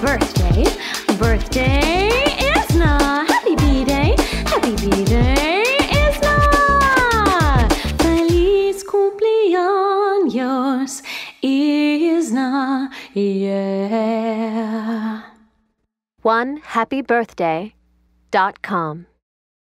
birthday. Birthday Isna. Happy B-Day. Happy B-Day Isna. Feliz cumpleaños Isna. Yeah. One happy birthday dot com.